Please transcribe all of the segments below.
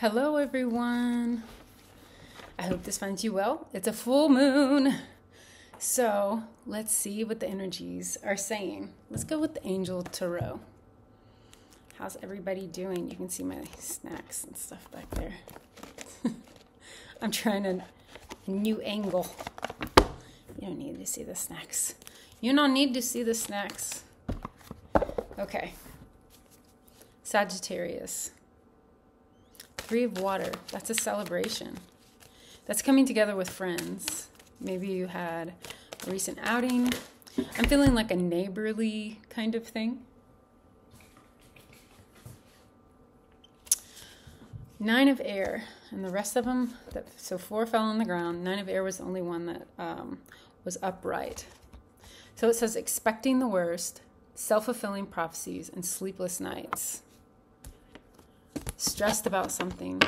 Hello, everyone. I hope this finds you well. It's a full moon. So let's see what the energies are saying. Let's go with the angel tarot. How's everybody doing? You can see my snacks and stuff back there. I'm trying a new angle. You don't need to see the snacks. You don't need to see the snacks. Okay. Sagittarius. Three of water. That's a celebration. That's coming together with friends. Maybe you had a recent outing. I'm feeling like a neighborly kind of thing. Nine of air, and the rest of them, that, so four fell on the ground. Nine of air was the only one that um, was upright. So it says expecting the worst, self fulfilling prophecies, and sleepless nights stressed about something.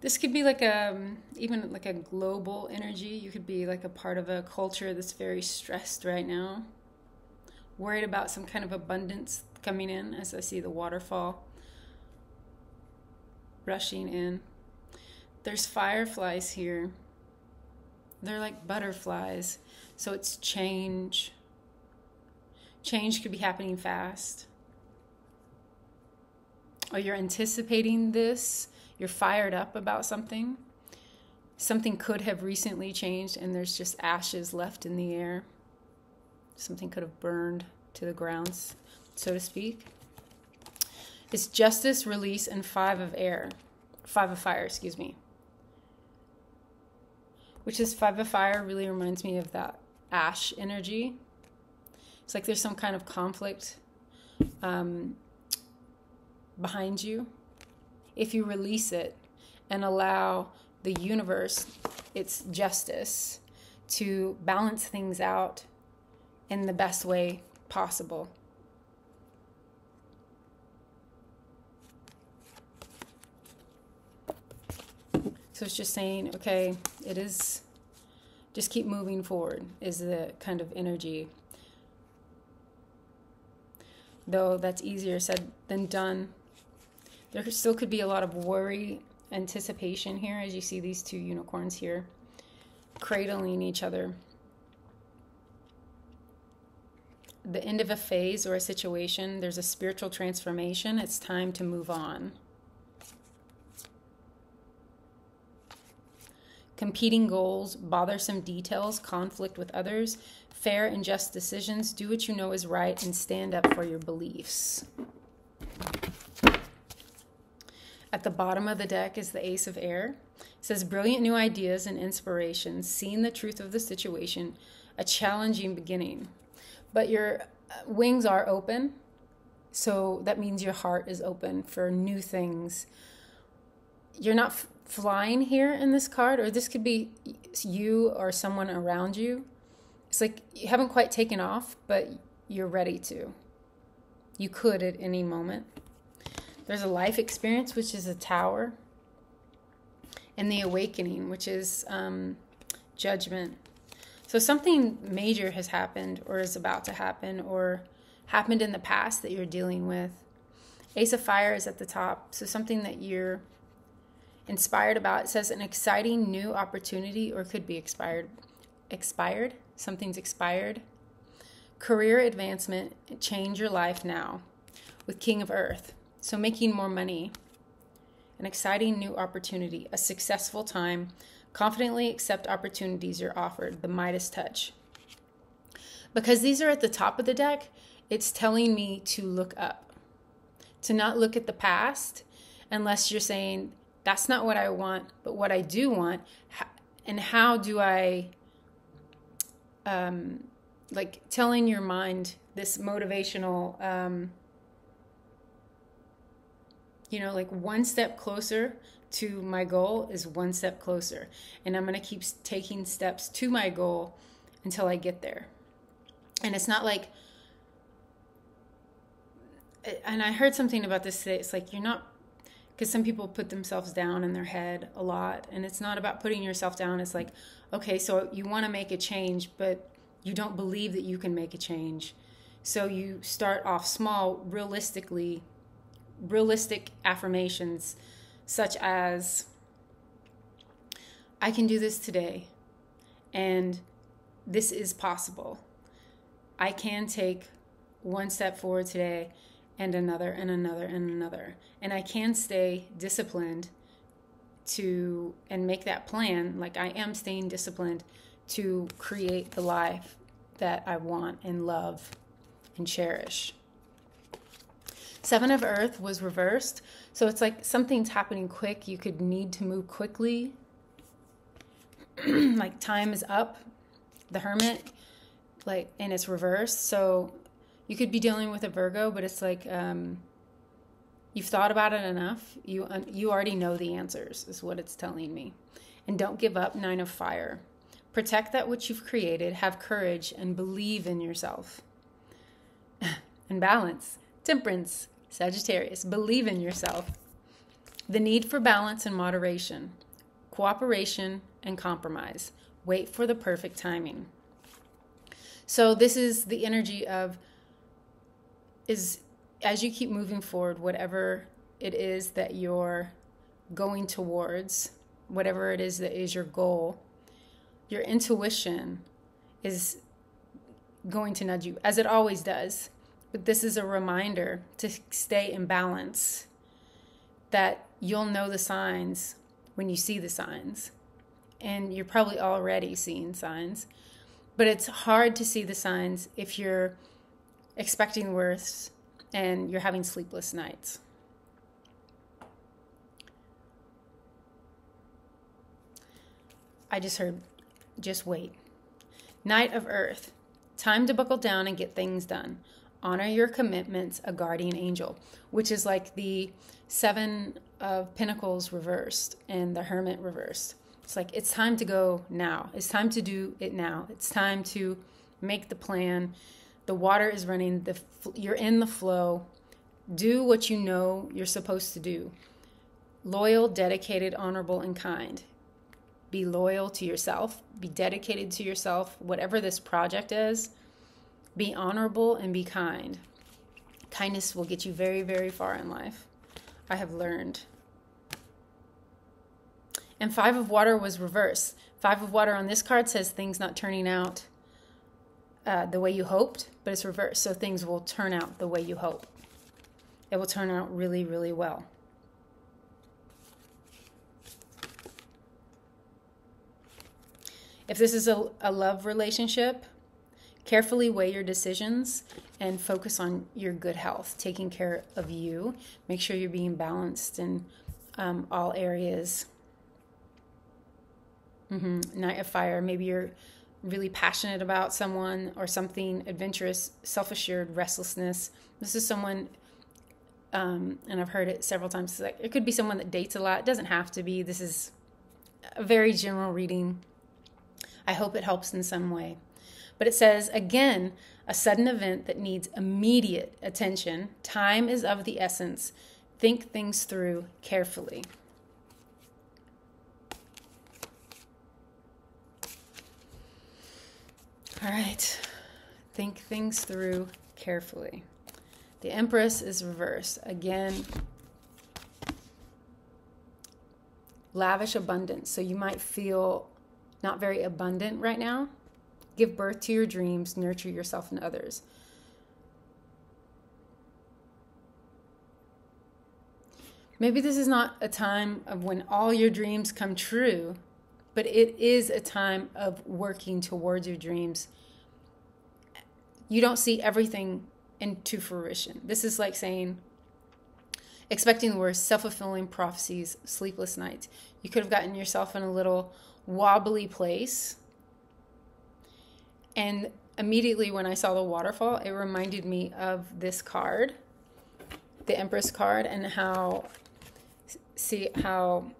This could be like a um, even like a global energy. You could be like a part of a culture that's very stressed right now. Worried about some kind of abundance coming in as I see the waterfall rushing in. There's fireflies here. They're like butterflies. So it's change. Change could be happening fast or you're anticipating this, you're fired up about something. Something could have recently changed and there's just ashes left in the air. Something could have burned to the grounds, so to speak. It's justice, release, and five of air. Five of fire, excuse me. Which is five of fire really reminds me of that ash energy. It's like there's some kind of conflict um, behind you, if you release it and allow the universe its justice to balance things out in the best way possible. So it's just saying, okay, it is, just keep moving forward, is the kind of energy. Though that's easier said than done there still could be a lot of worry, anticipation here as you see these two unicorns here cradling each other. The end of a phase or a situation, there's a spiritual transformation. It's time to move on. competing goals, bothersome details, conflict with others, fair and just decisions, do what you know is right, and stand up for your beliefs. At the bottom of the deck is the Ace of Air. It says brilliant new ideas and inspirations, seeing the truth of the situation, a challenging beginning. But your uh, wings are open, so that means your heart is open for new things. You're not f- flying here in this card, or this could be you or someone around you. It's like you haven't quite taken off, but you're ready to. You could at any moment. There's a life experience, which is a tower, and the awakening, which is um, judgment. So something major has happened, or is about to happen, or happened in the past that you're dealing with. Ace of Fire is at the top, so something that you're inspired about. It says an exciting new opportunity, or could be expired. Expired. Something's expired. Career advancement. Change your life now. With King of Earth. So, making more money, an exciting new opportunity, a successful time, confidently accept opportunities you're offered, the Midas touch. Because these are at the top of the deck, it's telling me to look up, to not look at the past unless you're saying, that's not what I want, but what I do want, and how do I, um, like telling your mind this motivational, um, you know, like one step closer to my goal is one step closer. And I'm going to keep taking steps to my goal until I get there. And it's not like, and I heard something about this today. It's like you're not, because some people put themselves down in their head a lot. And it's not about putting yourself down. It's like, okay, so you want to make a change, but you don't believe that you can make a change. So you start off small, realistically realistic affirmations such as I can do this today and this is possible. I can take one step forward today and another and another and another. And I can stay disciplined to and make that plan like I am staying disciplined to create the life that I want and love and cherish. Seven of Earth was reversed. So it's like something's happening quick. You could need to move quickly. like time is up. The Hermit, like, and it's reversed. So you could be dealing with a Virgo, but it's like um, you've thought about it enough. You you already know the answers, is what it's telling me. And don't give up. Nine of Fire. Protect that which you've created. Have courage and believe in yourself. and balance. Temperance. Sagittarius, believe in yourself. The need for balance and moderation, cooperation and compromise. Wait for the perfect timing. So, this is the energy of is as you keep moving forward, whatever it is that you're going towards, whatever it is that is your goal, your intuition is going to nudge you, as it always does. But this is a reminder to stay in balance, that you'll know the signs when you see the signs. And you're probably already seeing signs. But it's hard to see the signs if you're expecting worse and you're having sleepless nights. I just heard, just wait. Knight of Earth, time to buckle down and get things done honor your commitments, a guardian angel, which is like the seven of pentacles reversed and the hermit reversed. It's like it's time to go now. It's time to do it now. It's time to make the plan. The water is running. The you're in the flow. Do what you know you're supposed to do. Loyal, dedicated, honorable, and kind. Be loyal to yourself. Be dedicated to yourself. Whatever this project is, be honorable and be kind. Kindness will get you very, very far in life. I have learned. And five of water was reversed. Five of water on this card says things not turning out uh, the way you hoped, but it's reversed. So things will turn out the way you hope. It will turn out really, really well. If this is a, a love relationship, Carefully weigh your decisions and focus on your good health, taking care of you. Make sure you're being balanced in um, all areas. Mm-hmm. Knight of Fire. Maybe you're really passionate about someone or something adventurous, self assured, restlessness. This is someone, um, and I've heard it several times. like it could be someone that dates a lot. It doesn't have to be. This is a very general reading. I hope it helps in some way. But it says, again, a sudden event that needs immediate attention. Time is of the essence. Think things through carefully. All right. Think things through carefully. The Empress is reversed. Again, lavish abundance. So you might feel not very abundant right now. Give birth to your dreams, nurture yourself and others. Maybe this is not a time of when all your dreams come true, but it is a time of working towards your dreams. You don't see everything into fruition. This is like saying, expecting the worst, self fulfilling prophecies, sleepless nights. You could have gotten yourself in a little wobbly place and immediately when I saw the waterfall, it reminded me of this card, the Empress card, and how see how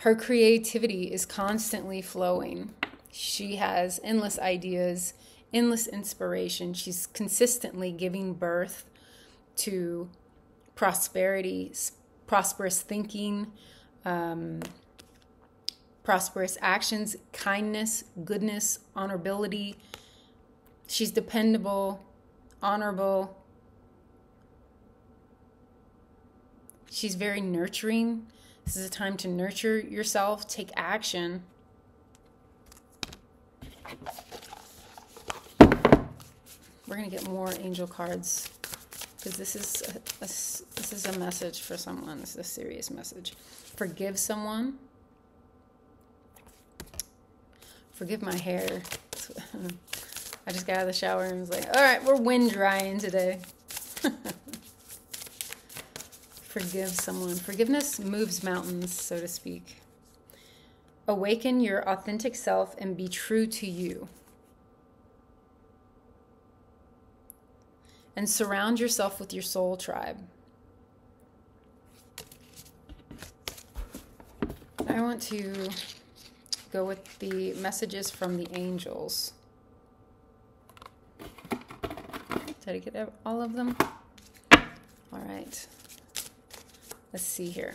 her creativity is constantly flowing. She has endless ideas, endless inspiration. She's consistently giving birth to prosperity, prosperous thinking, um, prosperous actions, kindness, goodness, honorability. She's dependable, honorable. She's very nurturing. This is a time to nurture yourself, take action. We're going to get more angel cards because this is a, a, this is a message for someone. This is a serious message. Forgive someone. Forgive my hair. I just got out of the shower and was like, all right, we're wind drying today. Forgive someone. Forgiveness moves mountains, so to speak. Awaken your authentic self and be true to you. And surround yourself with your soul tribe. I want to go with the messages from the angels. Did I get all of them? All right. Let's see here.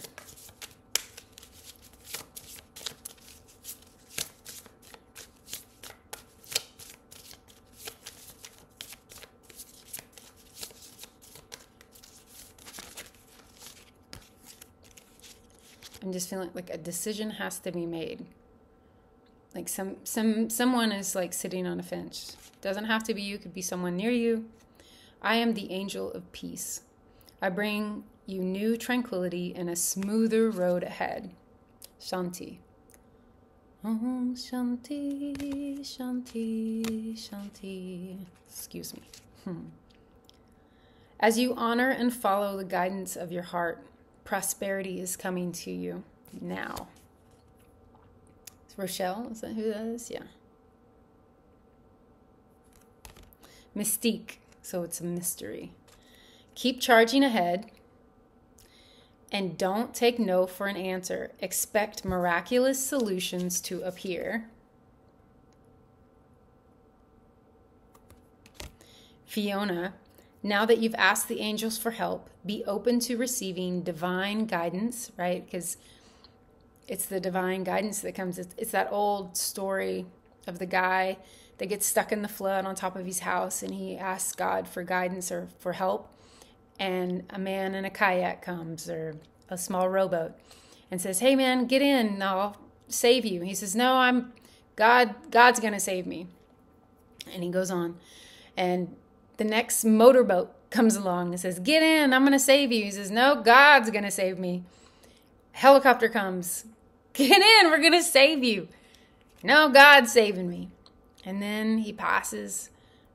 I'm just feeling like a decision has to be made. Like some some someone is like sitting on a fence. Doesn't have to be you, could be someone near you. I am the angel of peace. I bring you new tranquility and a smoother road ahead. Shanti. Om Shanti, Shanti, Shanti. Excuse me. Hmm. As you honor and follow the guidance of your heart, prosperity is coming to you now. It's Rochelle, is that who that is? Yeah. Mystique, so it's a mystery. Keep charging ahead and don't take no for an answer. Expect miraculous solutions to appear. Fiona, now that you've asked the angels for help, be open to receiving divine guidance, right? Because it's the divine guidance that comes. It's, that old story of the guy that gets stuck in the flood on top of his house and he asks God for guidance or for help and a man in a kayak comes or a small rowboat and says, "Hey man, get in, I'll save you." He says, "No, I'm God God's going to save me." And he goes on. And the next motorboat comes along and says, "Get in, I'm going to save you." He says, "No, God's going to save me." Helicopter comes. "Get in, we're going to save you." "No, God's saving me." And then he passes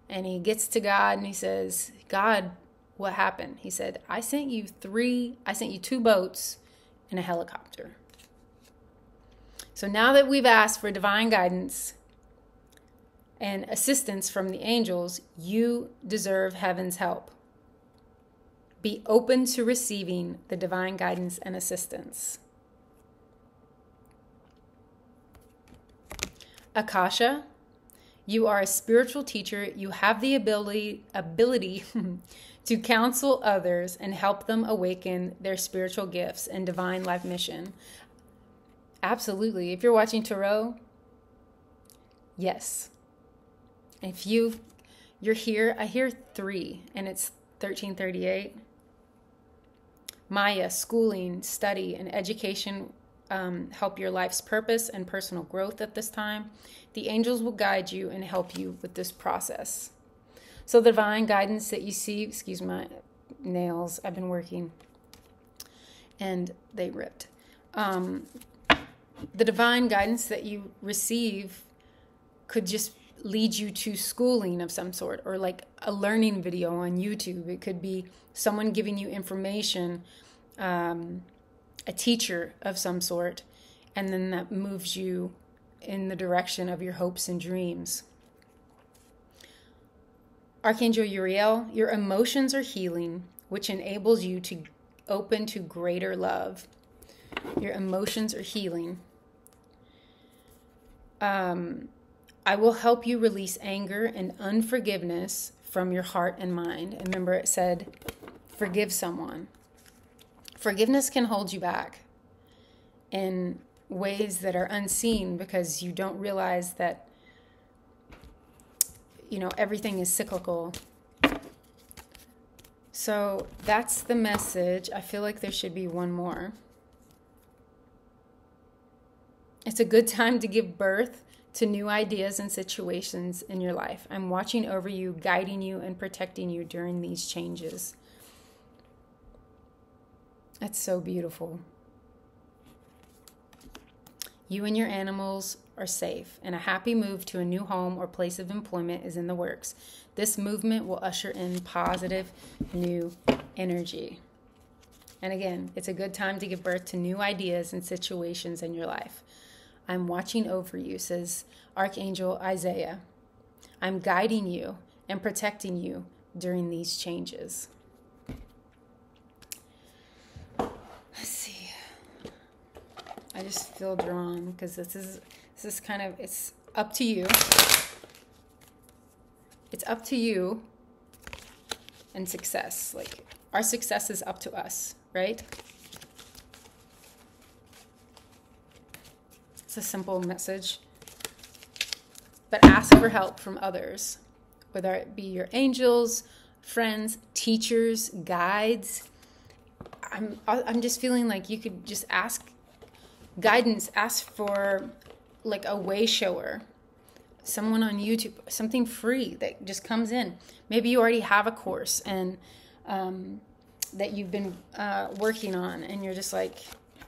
and he gets to God and he says, "God, what happened. He said, I sent you three, I sent you two boats and a helicopter. So now that we've asked for divine guidance and assistance from the angels, you deserve heaven's help. Be open to receiving the divine guidance and assistance. Akasha, you are a spiritual teacher. You have the ability ability to counsel others and help them awaken their spiritual gifts and divine life mission. Absolutely. If you're watching Tarot, yes. If you you're here, I hear 3 and it's 1338. Maya, schooling, study, and education um, help your life's purpose and personal growth at this time. The angels will guide you and help you with this process. So the divine guidance that you see, excuse my nails, I've been working and they ripped. Um, the divine guidance that you receive could just lead you to schooling of some sort or like a learning video on YouTube. It could be someone giving you information, um, a teacher of some sort, and then that moves you in the direction of your hopes and dreams. Archangel Uriel, your emotions are healing, which enables you to open to greater love. Your emotions are healing. Um, I will help you release anger and unforgiveness from your heart and mind. And remember, it said, forgive someone. Forgiveness can hold you back in ways that are unseen because you don't realize that you know, everything is cyclical. So that's the message. I feel like there should be one more. It's a good time to give birth to new ideas and situations in your life. I'm watching over you, guiding you, and protecting you during these changes. That's so beautiful. You and your animals are safe, and a happy move to a new home or place of employment is in the works. This movement will usher in positive new energy. And again, it's a good time to give birth to new ideas and situations in your life. I'm watching over you, says Archangel Isaiah. I'm guiding you and protecting you during these changes. Let's see. I just feel drawn because this is this is kind of it's up to you. It's up to you and success. Like our success is up to us, right? It's a simple message. But ask for help from others, whether it be your angels, friends, teachers, guides. I'm I'm just feeling like you could just ask guidance, ask for like a way shower, someone on YouTube, something free that just comes in. Maybe you already have a course and um, that you've been uh, working on, and you're just like,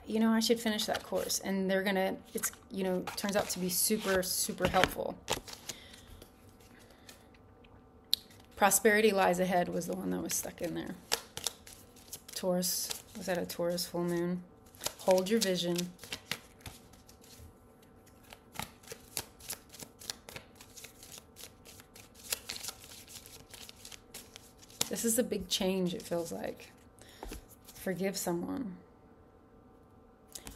you know, I should finish that course. And they're to, it's, you know, turns out to be super, super helpful. Prosperity lies ahead was the one that was stuck in there. Taurus, was that a Taurus full moon? Hold your vision. This is a big change, it feels like. Forgive someone.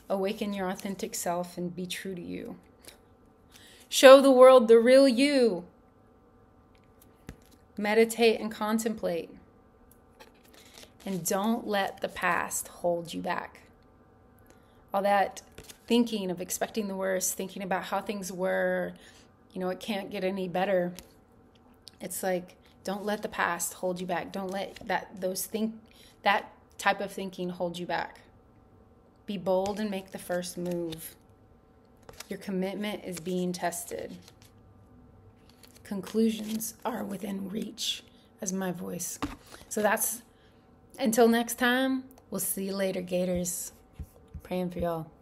Awaken your authentic self and be true to you. Show the world the real you. Meditate and contemplate. And don't let the past hold you back. All that thinking of expecting the worst, thinking about how things were, you know, it can't get any better. It's like don't let the past hold you back. Don't let that those think that type of thinking hold you back. Be bold and make the first move. Your commitment is being tested. Conclusions are within reach, as my voice. So that's until next time. We'll see you later, Gators. Praying for y'all.